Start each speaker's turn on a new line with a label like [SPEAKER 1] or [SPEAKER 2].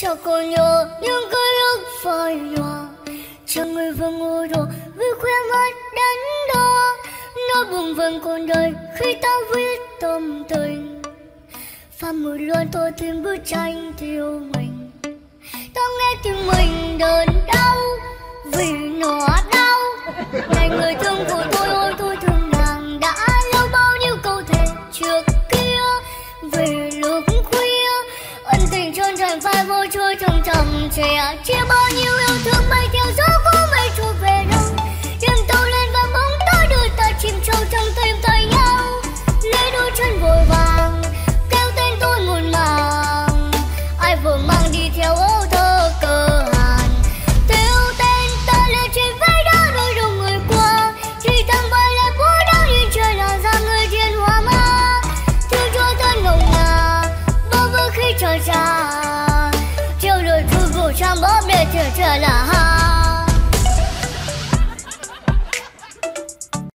[SPEAKER 1] cho cô nhớ những cái ước phai nhòa. Chẳng người vẫn ngồi đồ vì khoe mắt đắn đo, nó buồn vẫn còn đời khi ta viết tâm tình. Và một loan tôi thêm bức tranh thiếu mình. Ta nghe tiếng mình đớn đau vì nó đau. Ngày người thương của tình trơn vô trôi trong trầm trẻ. Chia bao nhiêu yêu thương bay theo gió có mây trôi về đâu. Đêm tàu lên và bóng tối đưa ta chìm sâu trong tim tay nhau. Lấy đôi chân vội vàng, kêu tên tôi muộn màng. Ai vừa mang đi theo ô thơ cơ hàn. Thiếu tên ta lên trên vách đá đôi đồng người qua. Chỉ thằng bay lại bố đau nhìn trời là ra người thiên hoa ma thương cho thân ngồng ngà bơ vơ khi trời tràn 唱不灭的这 bố.